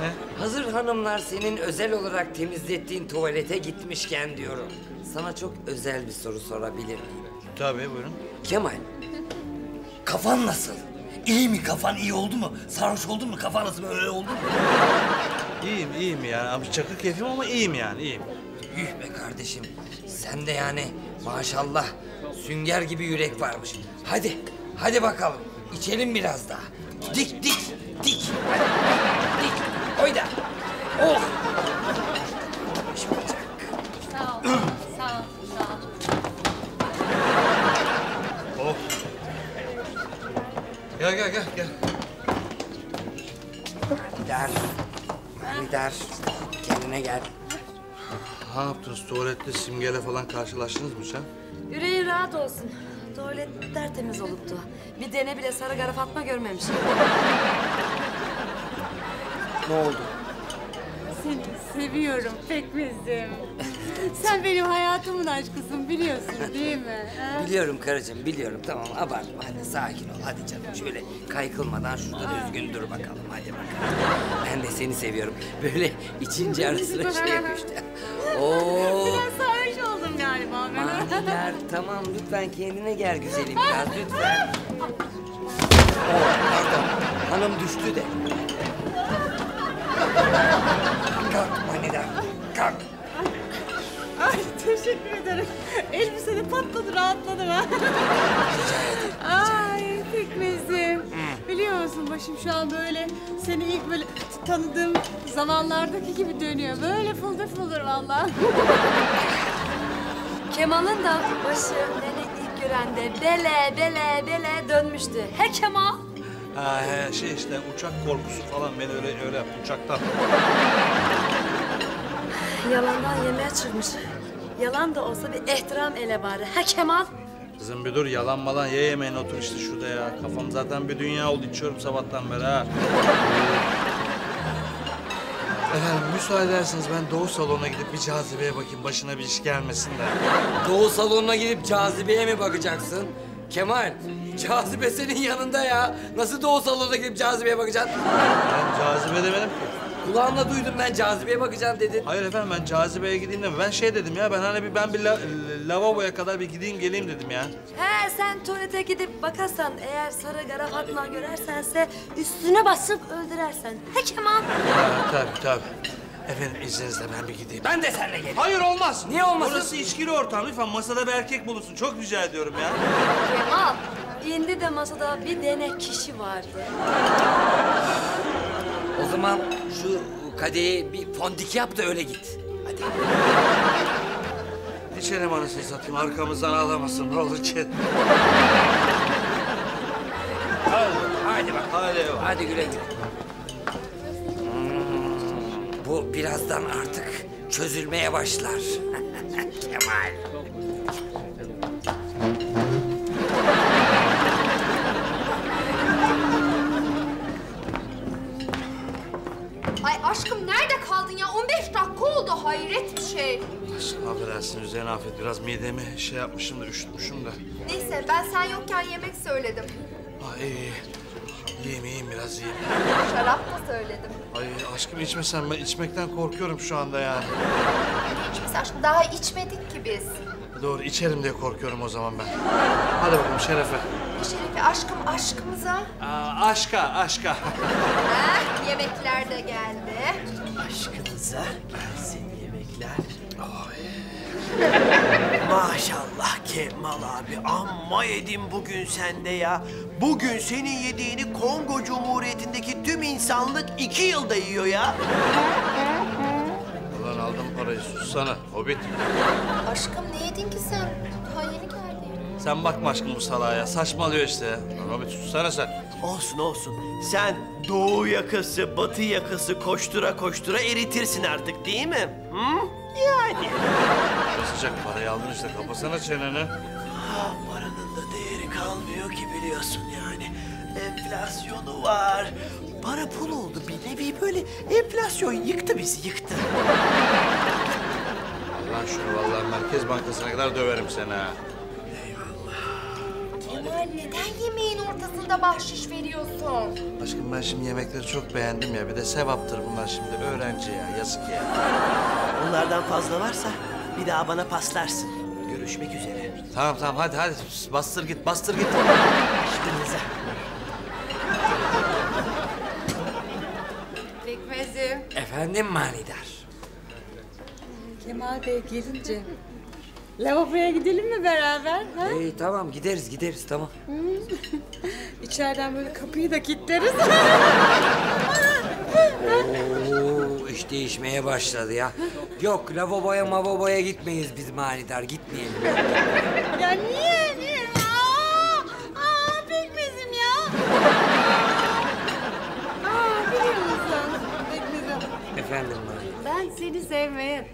Ne? Hazır hanımlar senin özel olarak temizlettiğin tuvalete gitmişken diyorum. Sana çok özel bir soru sorabilir miyim? Tabii buyurun. Kemal, kafan nasıl? İyi mi kafan iyi oldu mu? Sarhoş oldun mu? Kafan nasıl böyle oldu mu? İyiyim, iyiyim yani. Abi çakır keyfim ama iyiyim yani, iyiyim. Yuh be kardeşim, sen de yani maşallah sünger gibi yürek varmış. Hadi, hadi bakalım, içelim biraz daha. Dik, dik, dik. Hadi, dik, koy da. Oh! İş olacak. Sağ ol. Sağ ol. Sağ ol. Oh. Gel gel gel gel. Gider, gider. Kendine gel. Ne yaptınız? Tuvalette simgeyle falan karşılaştınız mı sen? Yüreği rahat olsun. Tuvalet tertemiz oluptu. Bir dene bile sarı gara Fatma görmemişim. Ne oldu? Seni seviyorum pekmezim. Sen benim hayatımın aşkısın biliyorsun değil mi? ha? Biliyorum karıcığım, biliyorum. Tamam abartma. Hadi sakin ol. Hadi canım şöyle kaykılmadan şurada düzgün dur bakalım. Hadi bakalım. Ben de seni seviyorum. Böyle içince arasına şey yapıştı. Oo. Biraz sarhoş oldum galiba ben. Maniler tamam lütfen kendine gel güzelim biraz lütfen. Oh, pardon. Hanım düştü de. Kalk manidar. Kalk. Ay teşekkür ederim. Elbise de patladı rahatladım ha. Ay pekmezim. Biliyor musun başım şu an böyle seni ilk böyle tanıdığım zamanlardaki gibi dönüyor. Böyle fıldır fıldır vallahi. Kemal'ın da başı beni ilk görende bele bele bele dönmüştü. He Kemal? Ha he, şey işte uçak korkusu falan beni öyle öyle yaptı uçaktan. Yalandan yemeğe çıkmış. Yalan da olsa bir ihtiram ele bari. He Kemal? Kızım bir dur yalan malan ye yemeğine otur işte şurada ya. Kafam zaten bir dünya oldu içiyorum sabahtan beri ha. Efendim müsaade ederseniz ben doğu salonuna gidip bir cazibeye bakayım başına bir iş gelmesin de. Doğu salonuna gidip cazibeye mi bakacaksın? Kemal, cazibe senin yanında ya. Nasıl doğu salonuna gidip cazibeye bakacaksın? Ben cazibe demedim ki. Kulağımla duydum ben cazibeye bakacağım dedin. Hayır efendim ben cazibeye gideyim de ben şey dedim ya ben hani bir ben bir la- lavaboya kadar bir gideyim geleyim dedim ya. He sen tuvalete gidip bakarsan eğer sarı gara Fatma görersense üstüne basıp öldürersen. He Kemal? Ha, tabii tabii. Efendim izninizle ben bir gideyim. Ben de seninle geleyim. Hayır olmaz. Niye olmasın? Burası içkili ortam lütfen masada bir erkek bulunsun. Çok rica ediyorum ya. Kemal. indi de masada bir tane kişi vardı. O zaman şu kadehi bir fondik yap da öyle git. Hadi. İçelim anasını satayım arkamızdan ağlamasın ne olur ki. Hadi, hadi bak. Hadi. Hadi güle güle. Birazdan artık çözülmeye başlar. Kemal. Ay aşkım nerede kaldın ya? 15 dakika oldu hayret bir şey. Aşkım affedersin üzerine affet biraz midemi şey yapmışım da üşütmüşüm de. Neyse ben sen yokken yemek söyledim. Ay iyi. İyiyim iyiyim biraz iyiyim. Şarap da söyledim. Ay aşkım içmesem ben içmekten korkuyorum şu anda ya. Biz aşkım daha içmedik ki biz. Doğru içerim diye korkuyorum o zaman ben. Hadi bakalım şerefe. Şerefe aşkım aşkımıza. Aa, aşka aşka. Heh, yemekler de geldi. Aşkınıza gelsin yemekler. Maşallah Kemal abi amma yedin bugün sende ya. Bugün senin yediğini Kongo Cumhuriyeti'ndeki tüm insanlık iki yılda yiyor ya. Ulan aldım parayı sussana hobbit. Aşkım ne yedin ki sen? Daha yeni geldin. Sen bakma aşkım bu salağa ya saçmalıyor işte. Lan hobbit sussana sen. Olsun olsun. Sen doğu yakası, batı yakası koştura koştura eritirsin artık değil mi? Hı? Yani. Sıcak parayı aldın işte kapasana çeneni. Ah, Paranın da değeri kalmıyor ki biliyorsun yani. Enflasyonu var. Para pul oldu bir nevi böyle enflasyon yıktı bizi yıktı. Lan şunu vallahi Merkez Bankası'na kadar döverim seni ha. Kemal neden yemeğin ortasında da bahşiş veriyorsun? Aşkım ben şimdi yemekleri çok beğendim ya. Bir de sevaptır bunlar şimdi. Öğrenci ya. Yazık ya. Bunlardan fazla varsa bir daha bana paslarsın. Görüşmek üzere. Tamam tamam hadi hadi. Bastır git bastır git. İşinize. Pekmezim. Efendim manidar. Kemal Bey gelince lavaboya gidelim mi beraber? Ha? İyi tamam gideriz gideriz tamam. İçeriden böyle kapıyı da kilitleriz. Oo, iş değişmeye başladı ya. Yok lavaboya mavaboya gitmeyiz biz manidar gitmeyelim. ya niye niye? Aa, aa pekmezim ya. Aa biliyor musun pekmezim? Efendim manidar. Ben seni sevmeye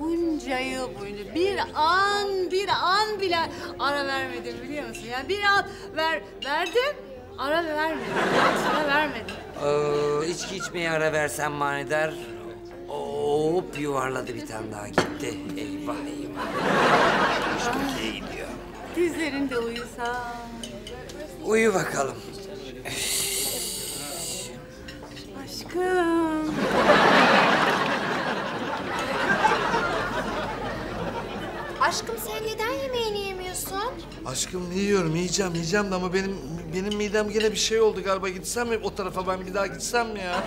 bunca yıl boyunca bir an bir an bile ara vermedim biliyor musun? Ya bir an ver verdim ara vermedim. Ara vermedim. Ee, içki içmeye ara versen manidar. Hop yuvarladı bir tane daha gitti. Eyvah eyvah. İş kötüye gidiyor. Dizlerinde uyusa. Uyu bakalım. Aşkım. Aşkım sen neden yemeğini yemiyorsun? Aşkım yiyorum yiyeceğim yiyeceğim de ama benim benim midem gene bir şey oldu galiba. Gitsem mi o tarafa ben bir daha gitsem mi ya?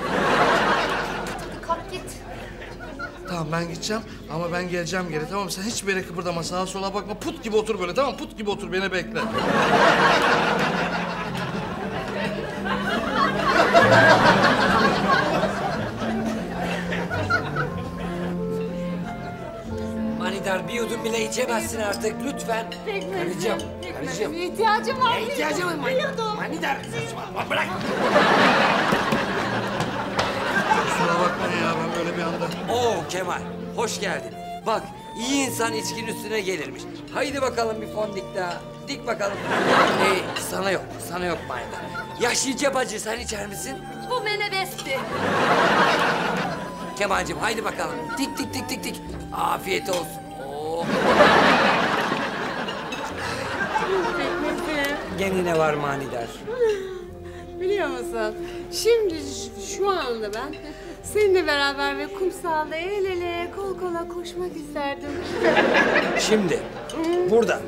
Kalk git. Tamam ben gideceğim ama ben geleceğim geri tamam mı? Sen hiçbir yere kıpırdama sağa sola bakma. Put gibi otur böyle tamam mı? Put gibi otur beni bekle. Yudum bile içemezsin artık lütfen. Karıcığım, karıcığım. İhtiyacım var. Ne ihtiyacım var? Biliyordum. Manidar, saçmalama bırak. Kusura bakmayın ya ben böyle bir anda. Oo Kemal, hoş geldin. Bak, iyi insan içkinin üstüne gelirmiş. Haydi bakalım bir fondik daha. Dik bakalım. Ee, sana yok, sana yok Manidar. Yaşlıca bacı, sen içer misin? Bu menebesti. Kemal'cim haydi bakalım. Dik dik dik dik dik. Afiyet olsun. Oo. Pekmezim. Gene ne var manidar? Biliyor musun? Şimdi şu anda ben seninle beraber ve kumsalda el ele kol kola koşmak isterdim. Şimdi, burada.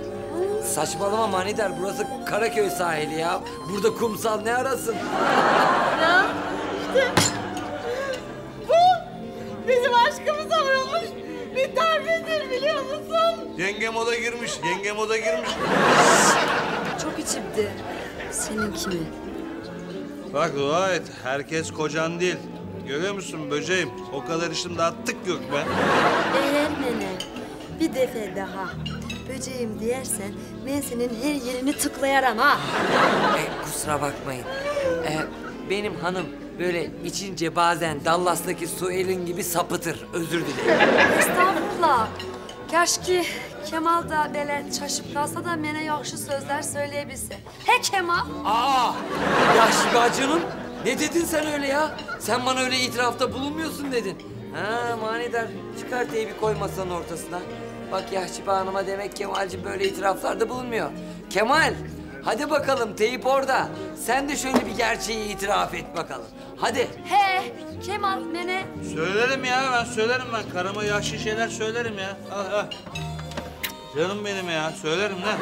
Saçmalama manidar, burası Karaköy sahili ya. Burada kumsal ne arasın? Ya işte bu bizim aşkımıza vurulmuş bir darbedir biliyor musun? Yengem oda girmiş, yengem oda girmiş. Çok içimdi. Seninki mi? Bak dua et, herkes kocan değil. Görüyor musun böceğim? O kadar işim daha tık yok be. Eğer mene bir defa daha böceğim diyersen ben senin her yerini tıklayarım ha. E, kusura bakmayın. E, benim hanım böyle içince bazen Dallas'taki su elin gibi sapıtır. Özür dilerim. Estağfurullah. Keşke Kemal da böyle şaşıp kalsa da mene yakşı sözler söyleyebilse. He Kemal? Aa! Yaşlı bacının ne dedin sen öyle ya? Sen bana öyle itirafta bulunmuyorsun dedin. Ha manidar çıkar teybi koy masanın ortasına. Bak Yahşibe Hanım'a demek Kemalci böyle itiraflarda bulunmuyor. Kemal hadi bakalım teyip orada. Sen de şöyle bir gerçeği itiraf et bakalım. Hadi. He Kemal mene Söylerim ya, ben söylerim ben. Karıma yaşlı şeyler söylerim ya. Ah, ah. Canım benim ya, söylerim lan.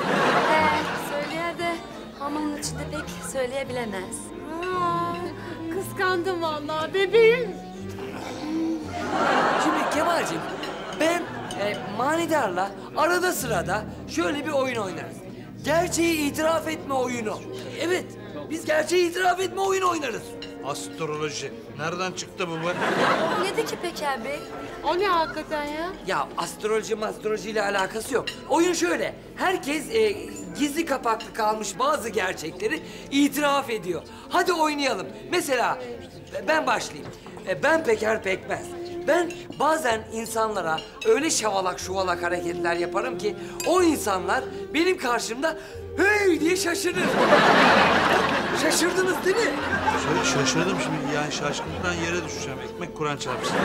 he söyleyer de hamının içinde pek söyleyebilemez. Aa, kıskandım vallahi bebeğim. Şimdi Kemal'cim ben e, manidarla arada sırada şöyle bir oyun oynarız. Gerçeği itiraf etme oyunu. Evet biz gerçeği itiraf etme oyunu oynarız. Astroloji. Nereden çıktı bu be? O neydi ki Peker Bey? O ne hakikaten ya? Ya astroloji astroloji ile alakası yok. Oyun şöyle. Herkes e, gizli kapaklı kalmış bazı gerçekleri itiraf ediyor. Hadi oynayalım. Mesela ben başlayayım. E, ben Peker Pekmez. Ben bazen insanlara öyle şavalak şuvalak hareketler yaparım ki o insanlar benim karşımda hey diye şaşırır. Şaşırdınız değil mi? Şa- şaşırdım şimdi yani şaşkınlıktan yere düşeceğim. Ekmek kuran çarpsın.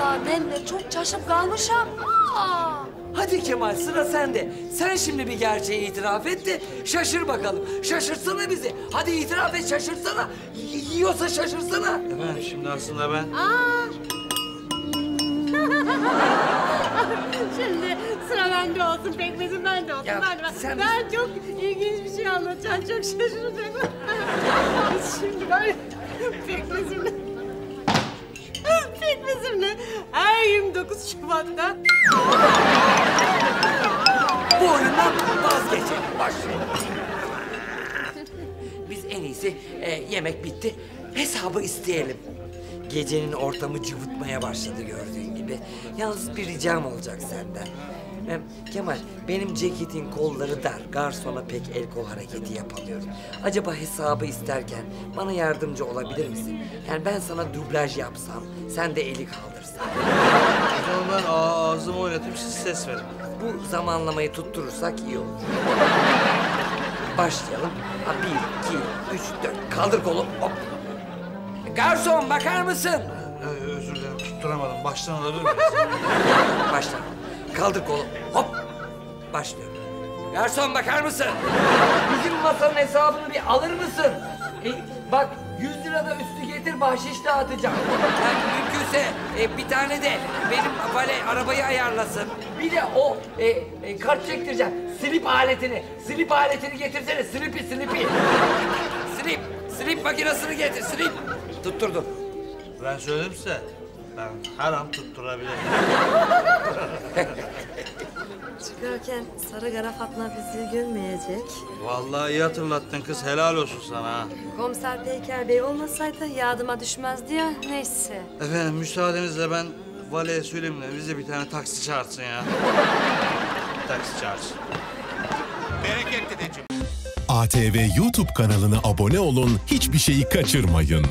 Vallahi ben de çok şaşıp kalmışım. Aa, Hadi Kemal sıra sende. Sen şimdi bir gerçeği itiraf et de şaşır bakalım. Şaşırtsana bizi. Hadi itiraf et şaşırsana. Y- yiyorsa şaşırsana. Efendim şimdi aslında ben... Aa! Şimdi sıra bende olsun, pekmezim bende olsun. Ya ben, sen- ben çok ilginç bir şey anlatacağım, çok şaşıracak. Şimdi ben pekmezimle... Pekmezimle her 29 Şubat'ta Bu oyundan vazgeçelim. Başlayalım. Biz en iyisi e, yemek bitti. Hesabı isteyelim. Gecenin ortamı cıvıtmaya başladı gördüğün gibi. Yalnız bir ricam olacak senden. E, Kemal, benim ceketin kolları dar. Garsona pek el kol hareketi yapamıyorum. Acaba hesabı isterken bana yardımcı olabilir misin? Yani ben sana dublaj yapsam, sen de eli kaldırsan. O zaman ben ağzımı oynatayım siz ses verin. Bu zamanlamayı tutturursak iyi olur. Başlayalım. Ha, bir, iki, üç, dört. Kaldır kolu. Hop. Garson bakar mısın? Tutturamadım. Baştan alabilir miyiz? Başla. Kaldır kolu. Hop. Başlıyorum. Garson bakar mısın? Bizim masanın hesabını bir alır mısın? E, bak 100 lira da üstü getir bahşiş dağıtacağım. Yani mümkünse e, bir tane de benim vale arabayı ayarlasın. Bir de o e, e, kart çektireceğim. Slip aletini. Slip aletini getirsene. Slipi slipi. Slip. Slip makinesini getir. Slip. Tutturdum. ben söyledim size. Ben her an tutturabilirim. Çıkarken sarı kara Fatma bizi görmeyecek. Vallahi iyi hatırlattın kız. Helal olsun sana. ha. Komiser Peyker Bey olmasaydı yardıma düşmezdi ya. Neyse. Efendim müsaadenizle ben valeye söyleyeyim de bize bir tane taksi çağırsın ya. taksi çağırsın. ATV YouTube kanalına abone olun, hiçbir şeyi kaçırmayın.